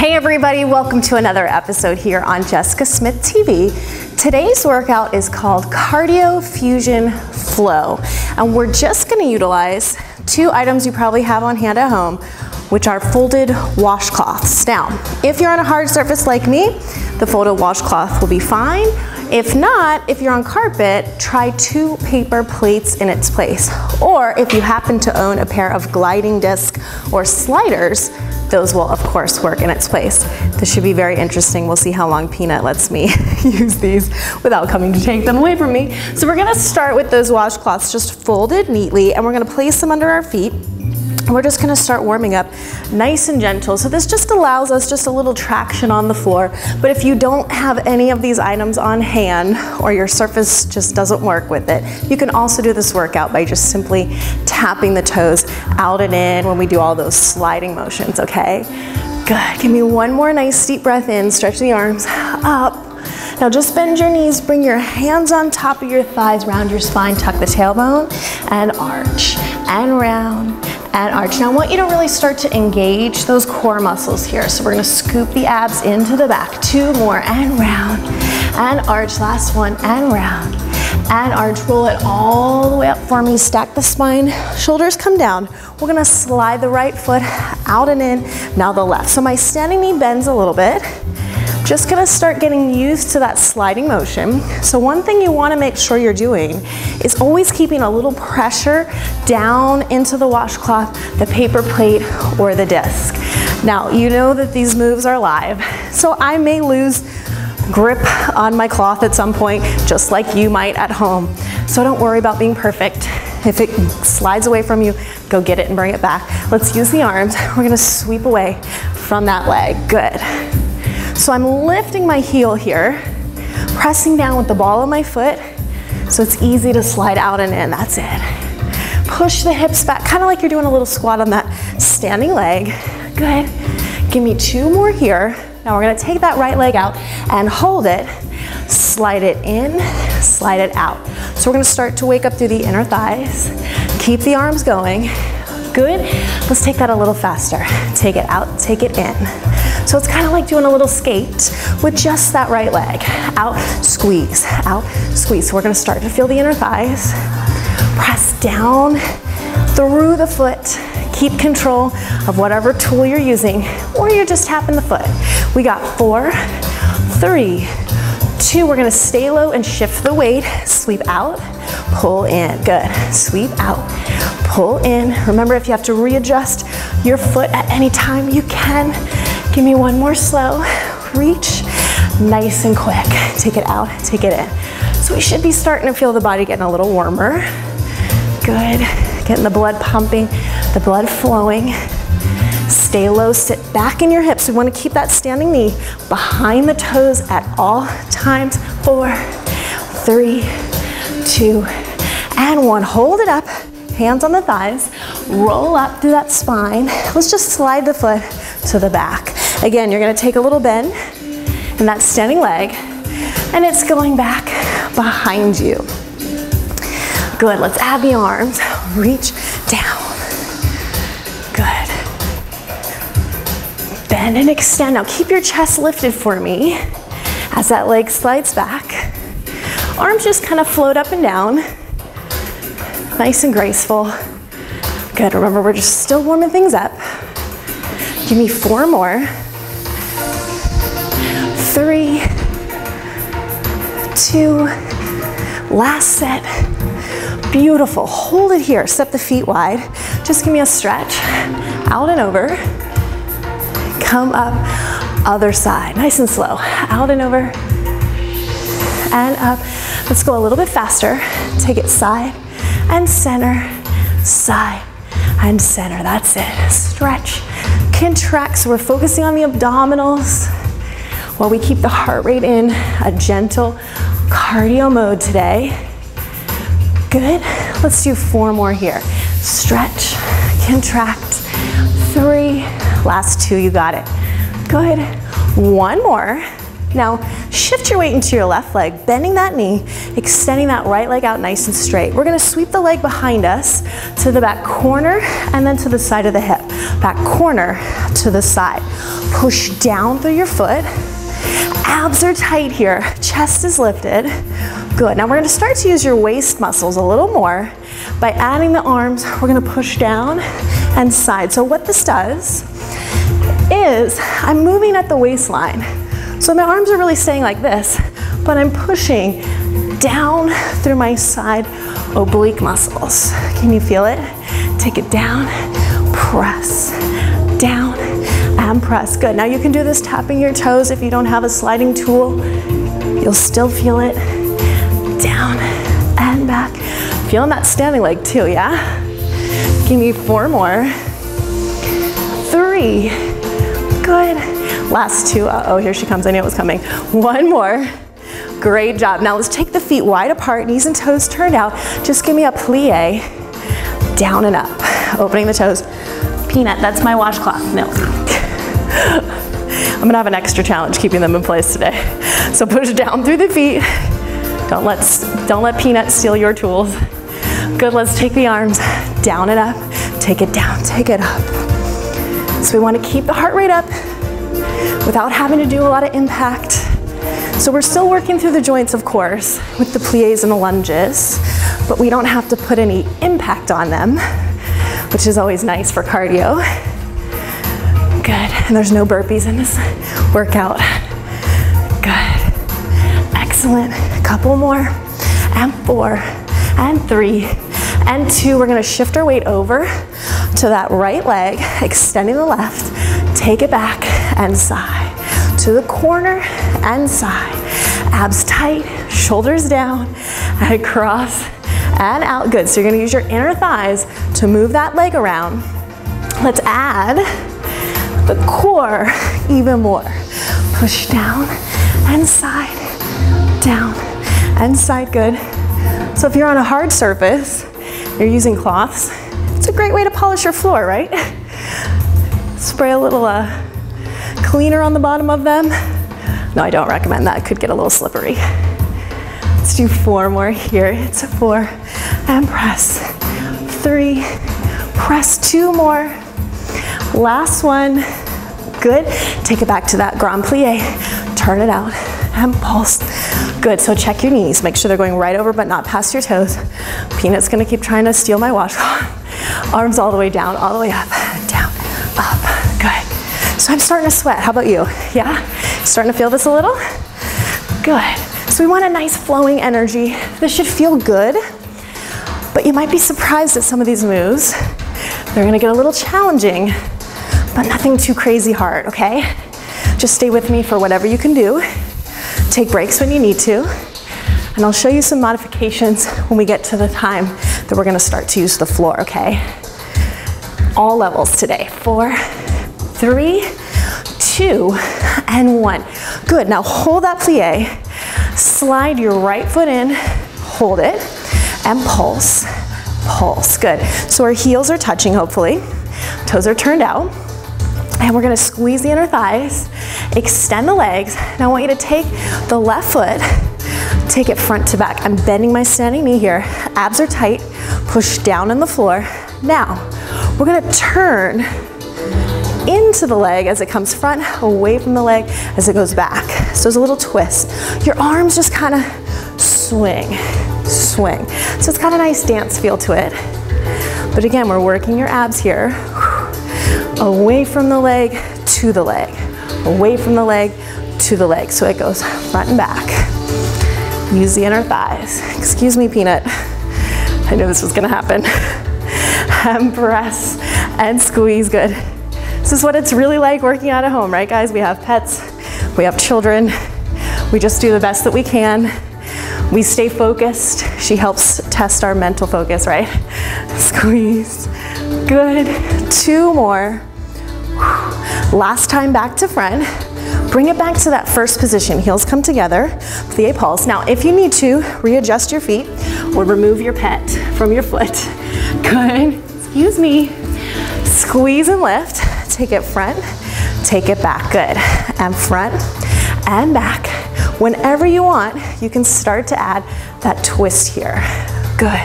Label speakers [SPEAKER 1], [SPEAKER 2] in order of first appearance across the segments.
[SPEAKER 1] Hey everybody, welcome to another episode here on Jessica Smith TV. Today's workout is called Cardio Fusion Flow, and we're just gonna utilize two items you probably have on hand at home, which are folded washcloths. Now, if you're on a hard surface like me, the folded washcloth will be fine. If not, if you're on carpet, try two paper plates in its place. Or if you happen to own a pair of gliding disc or sliders, those will of course work in its place. This should be very interesting. We'll see how long Peanut lets me use these without coming to take them away from me. So we're gonna start with those washcloths just folded neatly and we're gonna place them under our feet. We're just gonna start warming up nice and gentle. So this just allows us just a little traction on the floor. But if you don't have any of these items on hand or your surface just doesn't work with it, you can also do this workout by just simply tapping the toes out and in when we do all those sliding motions, okay? Good, give me one more nice deep breath in, stretch the arms up. Now just bend your knees, bring your hands on top of your thighs, round your spine, tuck the tailbone, and arch, and round, and arch. Now I want you to really start to engage those core muscles here. So we're gonna scoop the abs into the back. Two more, and round, and arch. Last one, and round, and arch. Roll it all the way up for me. Stack the spine, shoulders come down. We're gonna slide the right foot out and in, now the left. So my standing knee bends a little bit. Just gonna start getting used to that sliding motion. So one thing you wanna make sure you're doing is always keeping a little pressure down into the washcloth, the paper plate, or the disc. Now, you know that these moves are live, so I may lose grip on my cloth at some point, just like you might at home. So don't worry about being perfect. If it slides away from you, go get it and bring it back. Let's use the arms. We're gonna sweep away from that leg. Good. So I'm lifting my heel here, pressing down with the ball of my foot so it's easy to slide out and in. That's it. Push the hips back, kind of like you're doing a little squat on that standing leg. Good. Give me two more here. Now we're gonna take that right leg out and hold it, slide it in, slide it out. So we're gonna start to wake up through the inner thighs. Keep the arms going. Good. Let's take that a little faster. Take it out, take it in. So it's kind of like doing a little skate with just that right leg. Out, squeeze, out, squeeze. So we're gonna start to feel the inner thighs. Press down through the foot. Keep control of whatever tool you're using, or you're just tapping the foot. We got four, three, two. We're gonna stay low and shift the weight. Sweep out, pull in. Good. Sweep out, pull in. Remember, if you have to readjust your foot at any time, you can. Give me one more slow. Reach, nice and quick. Take it out, take it in. So we should be starting to feel the body getting a little warmer. Good. Getting the blood pumping, the blood flowing. Stay low, sit back in your hips. We wanna keep that standing knee behind the toes at all times. Four, three, two, and one. Hold it up, hands on the thighs. Roll up through that spine. Let's just slide the foot to the back. Again, you're gonna take a little bend in that standing leg, and it's going back behind you. Good, let's add the arms, reach down. Good. Bend and extend. Now keep your chest lifted for me as that leg slides back. Arms just kind of float up and down. Nice and graceful. Good, remember we're just still warming things up. Give me four more three, two, last set. Beautiful, hold it here, step the feet wide. Just give me a stretch, out and over. Come up, other side, nice and slow. Out and over, and up. Let's go a little bit faster. Take it side and center, side and center. That's it. Stretch, contract. So we're focusing on the abdominals while we keep the heart rate in a gentle cardio mode today. Good. Let's do four more here. Stretch, contract, three. Last two, you got it. Good. One more. Now, shift your weight into your left leg, bending that knee, extending that right leg out nice and straight. We're gonna sweep the leg behind us to the back corner and then to the side of the hip. Back corner to the side. Push down through your foot. Abs are tight here, chest is lifted. Good, now we're gonna start to use your waist muscles a little more. By adding the arms, we're gonna push down and side. So what this does is I'm moving at the waistline. So my arms are really staying like this, but I'm pushing down through my side oblique muscles. Can you feel it? Take it down, press, down, and press. Good, now you can do this tapping your toes if you don't have a sliding tool. You'll still feel it. Down and back. Feeling that standing leg too, yeah? Give me four more. Three, good. Last two, uh oh, here she comes, I knew it was coming. One more. Great job. Now let's take the feet wide apart, knees and toes turned out. Just give me a plie, down and up. Opening the toes. Peanut, that's my washcloth. No. I'm gonna have an extra challenge keeping them in place today. So push down through the feet. Don't let, don't let Peanut steal your tools. Good, let's take the arms down and up. Take it down, take it up. So we wanna keep the heart rate up without having to do a lot of impact. So we're still working through the joints, of course, with the plies and the lunges, but we don't have to put any impact on them, which is always nice for cardio. Good, and there's no burpees in this workout. Good, excellent. A couple more, and four, and three, and two. We're gonna shift our weight over to that right leg, extending the left, take it back and side. To the corner and side. Abs tight, shoulders down, and across and out. Good, so you're gonna use your inner thighs to move that leg around. Let's add the core even more. Push down and side, down and side, good. So if you're on a hard surface, you're using cloths, it's a great way to polish your floor, right? Spray a little uh, cleaner on the bottom of them. No, I don't recommend that. It could get a little slippery. Let's do four more here. It's a four and press. Three, press two more. Last one. Good. Take it back to that grand plie. Turn it out and pulse. Good, so check your knees. Make sure they're going right over but not past your toes. Peanut's gonna keep trying to steal my washcloth. Arms all the way down, all the way up. I'm starting to sweat, how about you? Yeah? Starting to feel this a little? Good. So we want a nice flowing energy. This should feel good, but you might be surprised at some of these moves. They're gonna get a little challenging, but nothing too crazy hard, okay? Just stay with me for whatever you can do. Take breaks when you need to. And I'll show you some modifications when we get to the time that we're gonna start to use the floor, okay? All levels today. Four, three, two, and one. Good, now hold that plie. Slide your right foot in, hold it, and pulse, pulse. Good. So our heels are touching, hopefully. Toes are turned out. And we're gonna squeeze the inner thighs, extend the legs. Now I want you to take the left foot Take it front to back. I'm bending my standing knee here. Abs are tight. Push down on the floor. Now, we're gonna turn into the leg as it comes front, away from the leg as it goes back. So it's a little twist. Your arms just kind of swing, swing. So it's got a nice dance feel to it. But again, we're working your abs here. Away from the leg to the leg. Away from the leg to the leg. So it goes front and back. Use the inner thighs. Excuse me, Peanut. I knew this was gonna happen. and press and squeeze, good. This is what it's really like working out at home, right guys? We have pets, we have children. We just do the best that we can. We stay focused. She helps test our mental focus, right? Squeeze, good. Two more. Last time back to front. Bring it back to that first position. Heels come together, plie pulse. Now, if you need to, readjust your feet or remove your pet from your foot. Good, excuse me. Squeeze and lift. Take it front, take it back, good. And front and back Whenever you want, you can start to add that twist here. Good.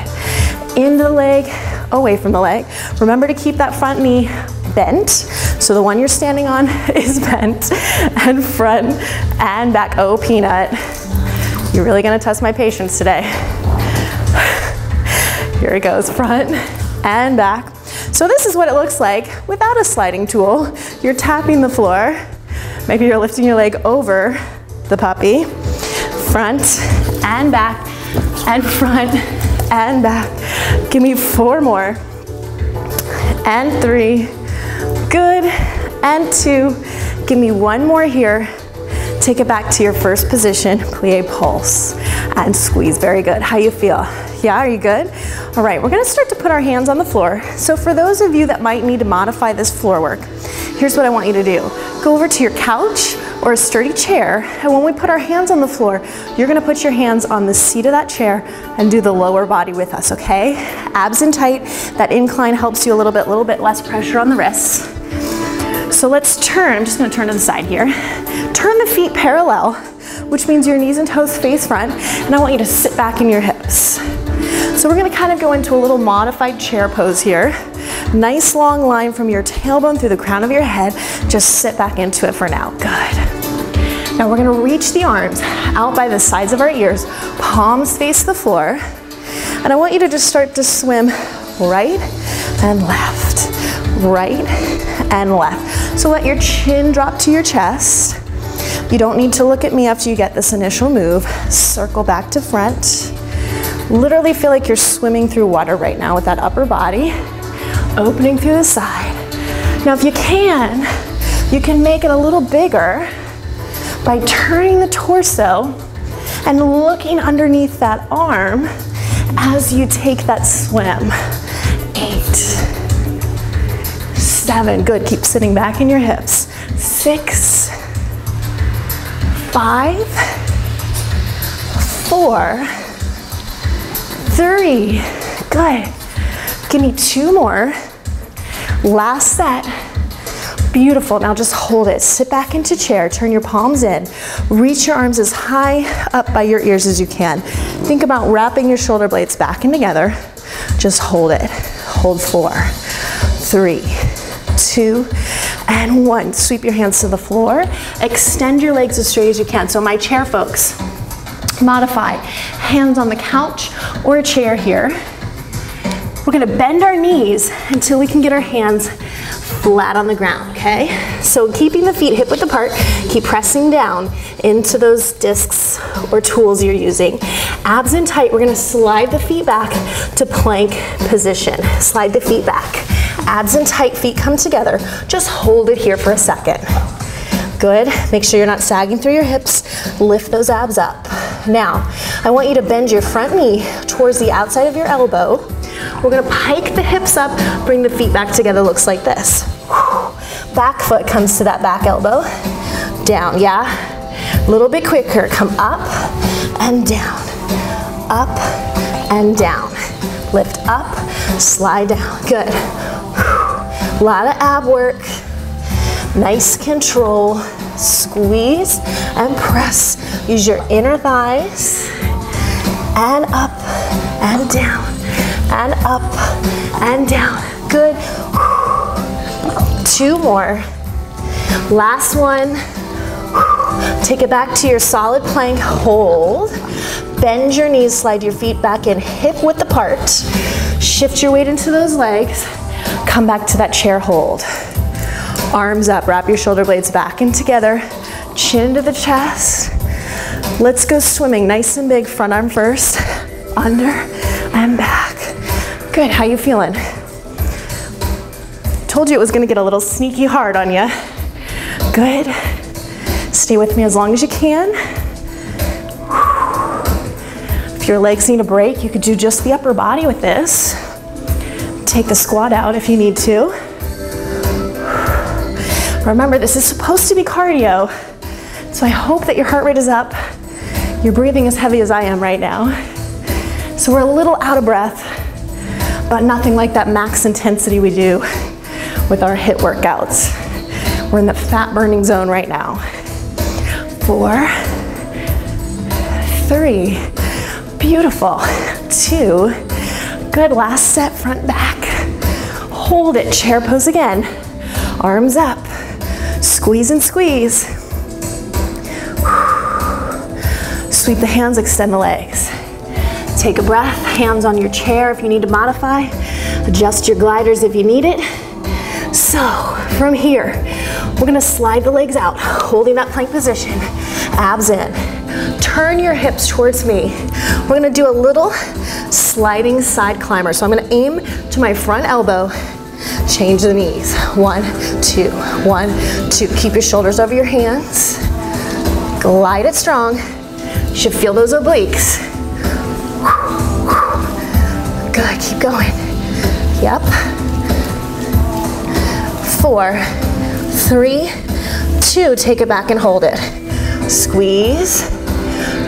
[SPEAKER 1] Into the leg, away from the leg. Remember to keep that front knee bent. So the one you're standing on is bent and front and back. Oh, peanut. You're really gonna test my patience today. Here it goes, front and back. So this is what it looks like without a sliding tool. You're tapping the floor. Maybe you're lifting your leg over the puppy. Front and back and front and back. Give me four more. And three. Good. And two. Give me one more here. Take it back to your first position, plie pulse, and squeeze. Very good. How you feel? Yeah, are you good? All right, we're gonna start to put our hands on the floor. So for those of you that might need to modify this floor work, here's what I want you to do. Go over to your couch or a sturdy chair, and when we put our hands on the floor, you're gonna put your hands on the seat of that chair and do the lower body with us, okay? Abs in tight, that incline helps you a little bit, a little bit less pressure on the wrists. So let's turn, I'm just gonna turn to the side here. Turn the feet parallel, which means your knees and toes face front, and I want you to sit back in your hips. So we're gonna kind of go into a little modified chair pose here. Nice long line from your tailbone through the crown of your head. Just sit back into it for now. Good. Now we're gonna reach the arms out by the sides of our ears, palms face the floor. And I want you to just start to swim right and left, right and left. So let your chin drop to your chest. You don't need to look at me after you get this initial move. Circle back to front. Literally feel like you're swimming through water right now with that upper body, opening through the side. Now if you can, you can make it a little bigger by turning the torso and looking underneath that arm as you take that swim. Eight, seven, good, keep sitting back in your hips. Six, five, four, three. Good. Give me two more. Last set. Beautiful. Now just hold it. Sit back into chair. Turn your palms in. Reach your arms as high up by your ears as you can. Think about wrapping your shoulder blades back and together. Just hold it. Hold four, three, two, and one. Sweep your hands to the floor. Extend your legs as straight as you can. So my chair folks, modify. Hands on the couch or a chair here. We're gonna bend our knees until we can get our hands flat on the ground, okay? So keeping the feet hip width apart, keep pressing down into those discs or tools you're using. Abs in tight, we're gonna slide the feet back to plank position. Slide the feet back. Abs in tight, feet come together. Just hold it here for a second. Good, make sure you're not sagging through your hips. Lift those abs up. Now, I want you to bend your front knee towards the outside of your elbow. We're gonna pike the hips up, bring the feet back together, looks like this. Back foot comes to that back elbow. Down, yeah? A little bit quicker, come up and down. Up and down. Lift up, slide down, good. A lot of ab work. Nice control. Squeeze and press. Use your inner thighs. And up and down. And up and down. Good. Two more. Last one. Take it back to your solid plank. Hold. Bend your knees, slide your feet back in hip width apart. Shift your weight into those legs. Come back to that chair hold. Arms up, wrap your shoulder blades back and together. Chin to the chest. Let's go swimming, nice and big, front arm first. Under and back. Good, how you feeling? Told you it was gonna get a little sneaky hard on you. Good. Stay with me as long as you can. If your legs need a break, you could do just the upper body with this. Take the squat out if you need to. Remember, this is supposed to be cardio, so I hope that your heart rate is up. You're breathing as heavy as I am right now. So we're a little out of breath, but nothing like that max intensity we do with our HIIT workouts. We're in the fat burning zone right now. Four, three. Beautiful. Two. Good. Last set, front back. Hold it. Chair pose again. Arms up. Squeeze and squeeze. Sweep the hands, extend the legs. Take a breath, hands on your chair if you need to modify. Adjust your gliders if you need it. So, from here, we're gonna slide the legs out, holding that plank position, abs in. Turn your hips towards me. We're gonna do a little sliding side climber. So I'm gonna aim to my front elbow, change the knees. One, two, one, two. Keep your shoulders over your hands. Glide it strong. You should feel those obliques. Good, keep going. Yep. Four, three, two. Take it back and hold it. Squeeze.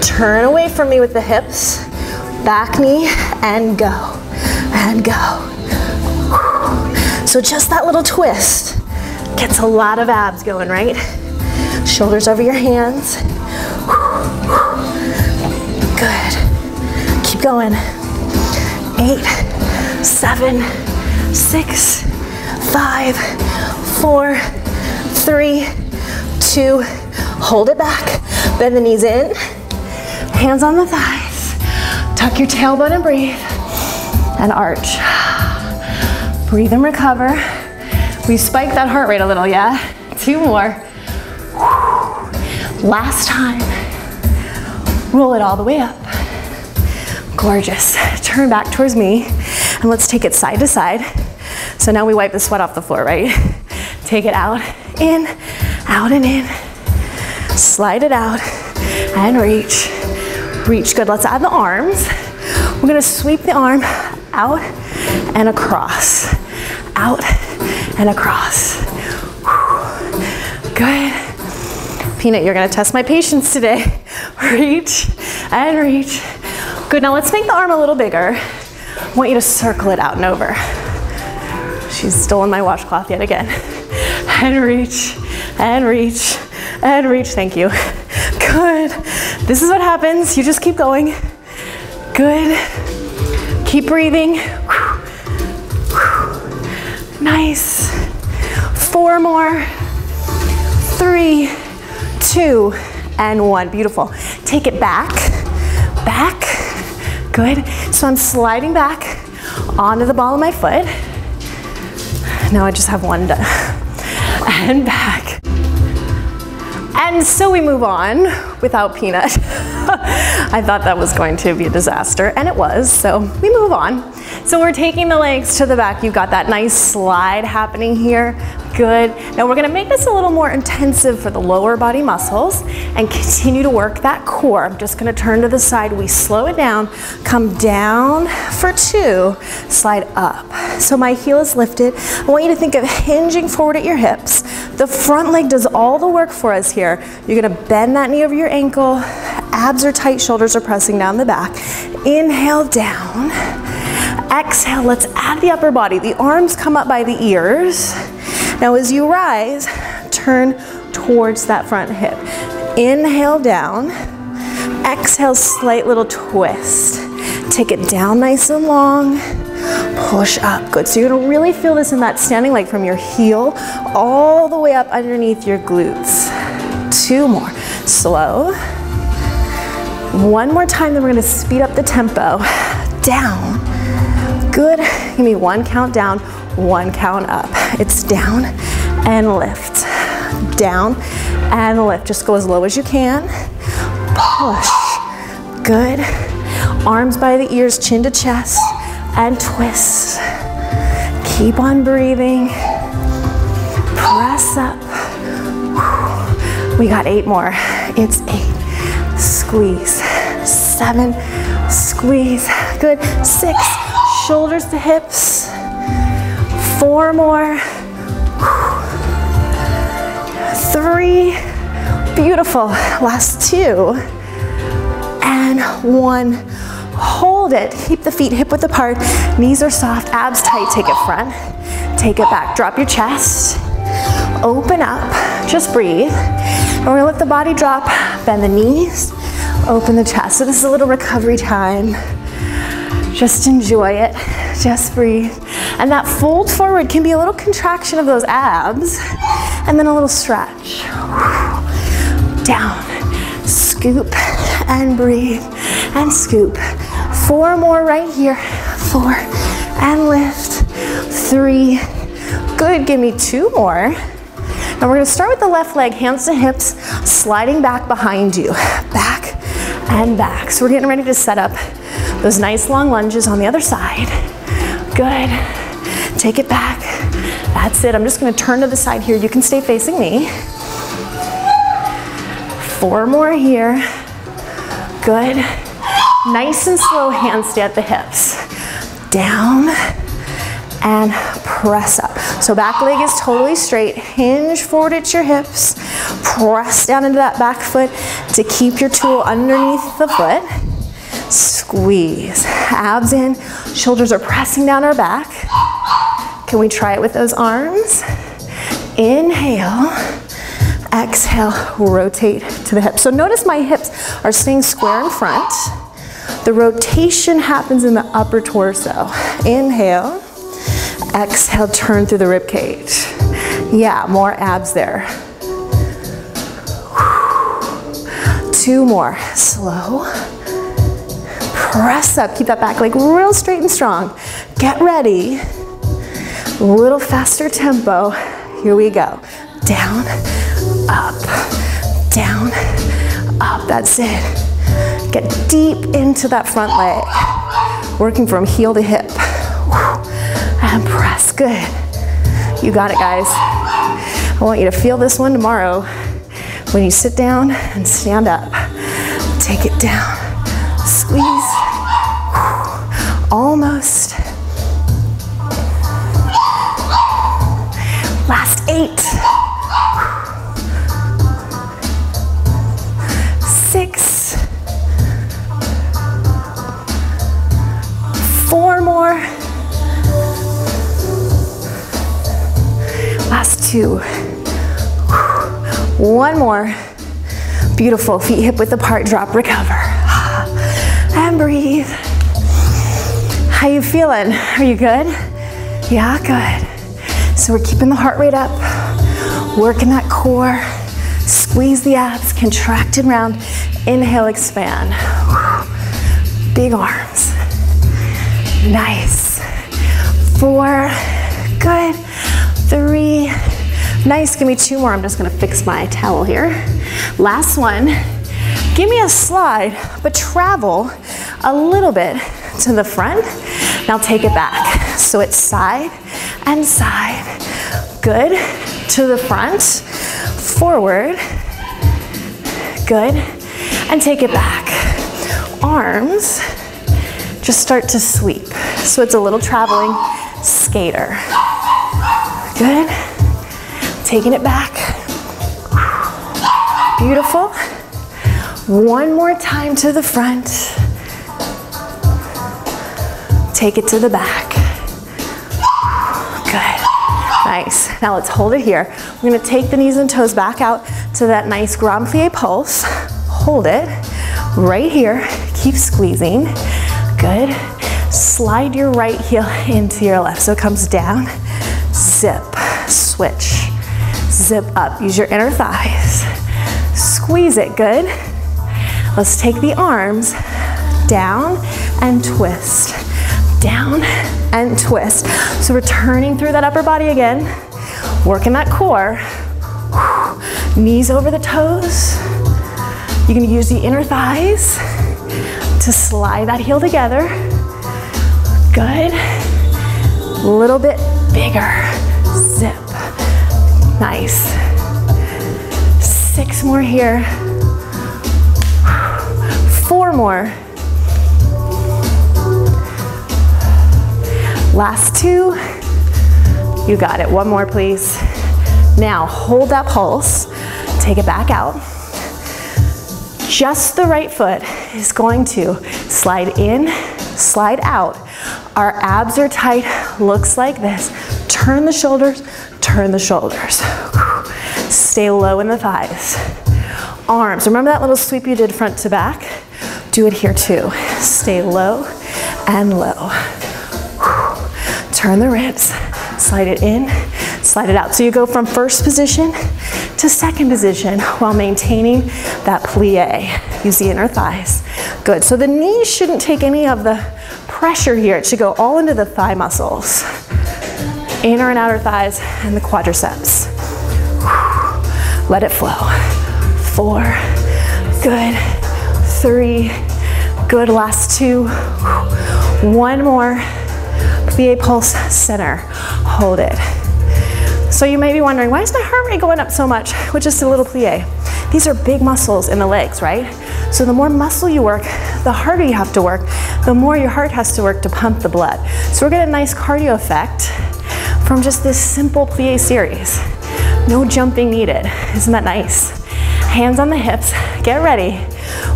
[SPEAKER 1] Turn away from me with the hips. Back knee and go. And go. So just that little twist gets a lot of abs going, right? Shoulders over your hands. Good. Keep going. Eight, seven, six, five, four, three, two. Hold it back. Bend the knees in. Hands on the thighs. Tuck your tailbone and breathe. And arch. Breathe and recover. We spike that heart rate a little, yeah? Two more. Last time. Roll it all the way up. Gorgeous. Turn back towards me and let's take it side to side. So now we wipe the sweat off the floor, right? Take it out, in, out and in. Slide it out and reach. Reach, good. Let's add the arms. We're gonna sweep the arm out and across. Out and across. Good. Peanut, you're gonna test my patience today. Reach and reach. Good, now let's make the arm a little bigger. I want you to circle it out and over. She's stolen my washcloth yet again. And reach, and reach, and reach, thank you. Good, this is what happens, you just keep going. Good, keep breathing. Nice. Four more, three, two, and one. Beautiful. Take it back, back. Good. So I'm sliding back onto the ball of my foot. Now I just have one done. And back. And so we move on without Peanut. I thought that was going to be a disaster, and it was, so we move on. So we're taking the legs to the back. You've got that nice slide happening here. Good. Now we're gonna make this a little more intensive for the lower body muscles and continue to work that core. I'm just gonna turn to the side. We slow it down, come down for two, slide up. So my heel is lifted. I want you to think of hinging forward at your hips. The front leg does all the work for us here. You're gonna bend that knee over your ankle. Abs are tight, shoulders are pressing down the back. Inhale down. Exhale, let's add the upper body. The arms come up by the ears. Now as you rise, turn towards that front hip. Inhale down. Exhale, slight little twist. Take it down nice and long. Push up, good. So you're gonna really feel this in that standing leg from your heel all the way up underneath your glutes. Two more, slow. One more time, then we're gonna speed up the tempo. Down, good. Give me one count down, one count up. It's down and lift. Down and lift. Just go as low as you can. Push. Good. Arms by the ears, chin to chest, and twist. Keep on breathing. Press up. We got eight more. It's eight. Squeeze. Seven. Squeeze. Good. Six. Shoulders to hips. Four more. Three. Beautiful. Last two. And one. Hold it. Keep the feet hip width apart. Knees are soft. Abs tight. Take it front. Take it back. Drop your chest. Open up. Just breathe. And we're gonna let the body drop. Bend the knees. Open the chest. So this is a little recovery time. Just enjoy it. Just breathe. And that fold forward can be a little contraction of those abs and then a little stretch. Down. Scoop and breathe and scoop. Four more right here. Four and lift. Three. Good. Give me two more. Now we're gonna start with the left leg, hands to hips, sliding back behind you. Back and back. So we're getting ready to set up those nice long lunges on the other side. Good. Take it back. That's it. I'm just gonna turn to the side here. You can stay facing me. Four more here. Good. Nice and slow handstand at the hips. Down and press up. So back leg is totally straight. Hinge forward at your hips. Press down into that back foot to keep your tool underneath the foot. Squeeze. Abs in. Shoulders are pressing down our back. Can we try it with those arms? Inhale. Exhale, rotate to the hips. So notice my hips are staying square in front. The rotation happens in the upper torso. Inhale. Exhale, turn through the rib cage. Yeah, more abs there. Two more. Slow press up, keep that back leg real straight and strong. Get ready, a little faster tempo. Here we go. Down, up, down, up, that's it. Get deep into that front leg, working from heel to hip. And press, good. You got it, guys. I want you to feel this one tomorrow when you sit down and stand up. Take it down, squeeze, almost. Last eight. Six. Four more. Last two. One more. Beautiful. Feet hip width apart. Drop, recover. And breathe. How you feeling? Are you good? Yeah, good. So we're keeping the heart rate up, working that core, squeeze the abs, contract and round. Inhale, expand. Big arms. Nice. Four, good. Three, nice. Give me two more. I'm just gonna fix my towel here. Last one. Give me a slide, but travel a little bit to the front. Now take it back. So it's side and side. Good. To the front, forward. Good. And take it back. Arms, just start to sweep. So it's a little traveling skater. Good. Taking it back. Beautiful. One more time to the front. Take it to the back. Good. Nice. Now let's hold it here. We're gonna take the knees and toes back out to that nice grand plie pulse. Hold it right here. Keep squeezing. Good. Slide your right heel into your left. So it comes down, zip, switch, zip up. Use your inner thighs. Squeeze it, good. Let's take the arms down and twist down and twist. So we're turning through that upper body again, working that core. Knees over the toes. You're gonna use the inner thighs to slide that heel together. Good. A little bit bigger. Zip. Nice. Six more here. Four more. Last two. You got it. One more, please. Now, hold that pulse. Take it back out. Just the right foot is going to slide in, slide out. Our abs are tight, looks like this. Turn the shoulders, turn the shoulders. Stay low in the thighs. Arms, remember that little sweep you did front to back? Do it here too. Stay low and low. Turn the ribs, slide it in, slide it out. So you go from first position to second position while maintaining that plie. Use the inner thighs. Good, so the knees shouldn't take any of the pressure here. It should go all into the thigh muscles. Inner and outer thighs and the quadriceps. Let it flow. Four, good. Three, good. Last two. One more. Plie pulse center. Hold it. So you may be wondering, why is my heart rate going up so much with just a little plie? These are big muscles in the legs, right? So the more muscle you work, the harder you have to work, the more your heart has to work to pump the blood. So we're getting a nice cardio effect from just this simple plie series. No jumping needed. Isn't that nice? Hands on the hips, get ready.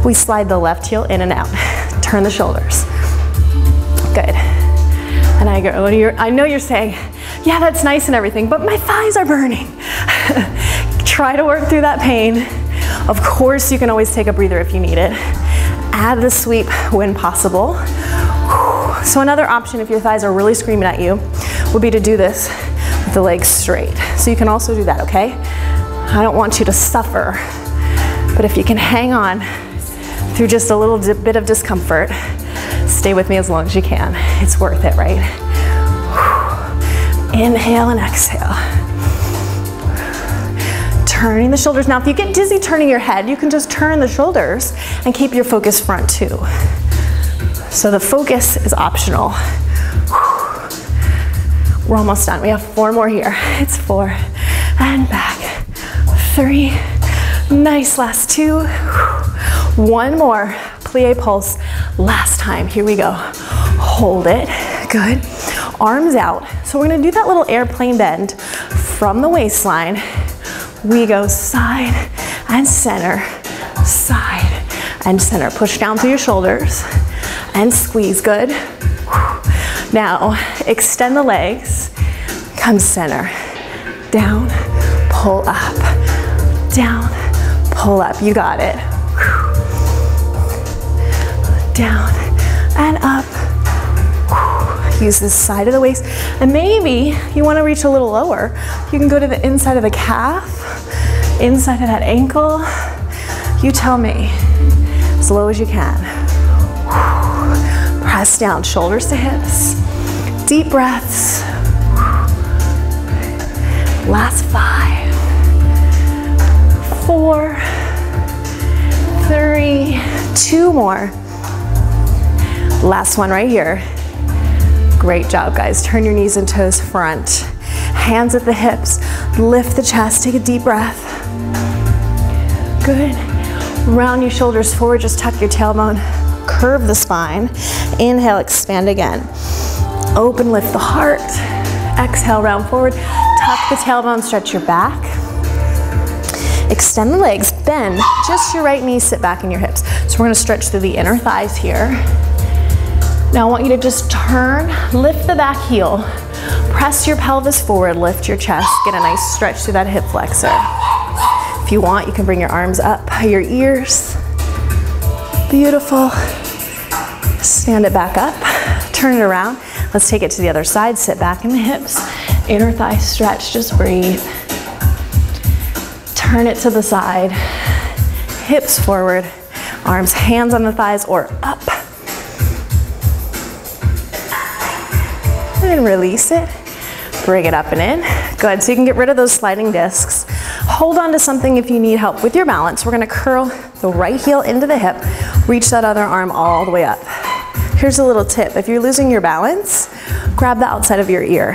[SPEAKER 1] We slide the left heel in and out. Turn the shoulders. Good. And I go, oh, I know you're saying, yeah, that's nice and everything, but my thighs are burning. Try to work through that pain. Of course, you can always take a breather if you need it. Add the sweep when possible. So another option if your thighs are really screaming at you would be to do this with the legs straight. So you can also do that, okay? I don't want you to suffer, but if you can hang on through just a little bit of discomfort, stay with me as long as you can. It's worth it, right? Inhale and exhale. Turning the shoulders. Now, if you get dizzy turning your head, you can just turn the shoulders and keep your focus front too. So the focus is optional. We're almost done. We have four more here. It's four and back. Three. Nice. Last two. One more. Plie pulse. Last time. Here we go. Hold it. Good arms out. So we're gonna do that little airplane bend from the waistline. We go side and center, side and center. Push down through your shoulders and squeeze, good. Now, extend the legs, come center, down, pull up, down, pull up, you got it. Down and up, Use the side of the waist. And maybe you wanna reach a little lower. You can go to the inside of the calf, inside of that ankle. You tell me, as low as you can. Press down, shoulders to hips. Deep breaths. Last five, four, three, two more. Last one right here. Great job, guys. Turn your knees and toes front. Hands at the hips. Lift the chest. Take a deep breath. Good. Round your shoulders forward. Just tuck your tailbone. Curve the spine. Inhale, expand again. Open, lift the heart. Exhale, round forward. Tuck the tailbone, stretch your back. Extend the legs, bend just your right knee, sit back in your hips. So we're gonna stretch through the inner thighs here. Now I want you to just turn, lift the back heel, press your pelvis forward, lift your chest, get a nice stretch through that hip flexor. If you want, you can bring your arms up by your ears. Beautiful. Stand it back up, turn it around. Let's take it to the other side, sit back in the hips, inner thigh stretch, just breathe. Turn it to the side, hips forward, arms, hands on the thighs or up. And release it. Bring it up and in. Good, so you can get rid of those sliding discs. Hold on to something if you need help with your balance. We're gonna curl the right heel into the hip, reach that other arm all the way up. Here's a little tip. If you're losing your balance, grab the outside of your ear.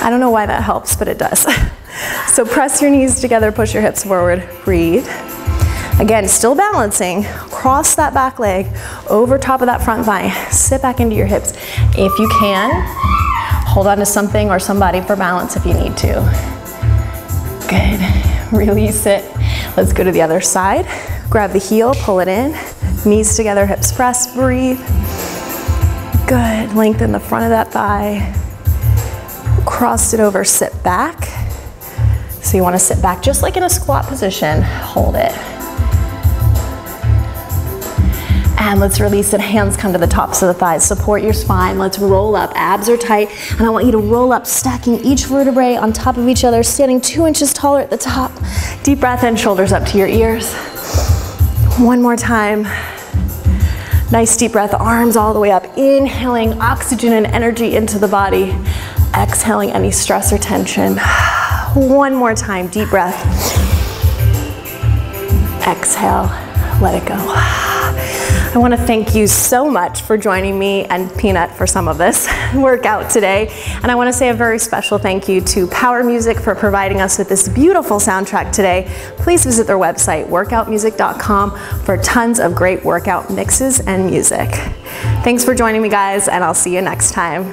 [SPEAKER 1] I don't know why that helps, but it does. so press your knees together, push your hips forward, breathe. Again, still balancing. Cross that back leg over top of that front thigh. Sit back into your hips. If you can, hold on to something or somebody for balance if you need to. Good. Release it. Let's go to the other side. Grab the heel, pull it in. Knees together, hips press, breathe. Good. Lengthen the front of that thigh. Cross it over, sit back. So you want to sit back just like in a squat position. Hold it. And let's release it. Hands come to the tops of the thighs. Support your spine. Let's roll up. Abs are tight. And I want you to roll up, stacking each vertebrae on top of each other, standing two inches taller at the top. Deep breath in, shoulders up to your ears. One more time. Nice deep breath, arms all the way up. Inhaling oxygen and energy into the body. Exhaling any stress or tension. One more time, deep breath. Exhale, let it go. I want to thank you so much for joining me and Peanut for some of this workout today. And I want to say a very special thank you to Power Music for providing us with this beautiful soundtrack today. Please visit their website, workoutmusic.com, for tons of great workout mixes and music. Thanks for joining me, guys, and I'll see you next time.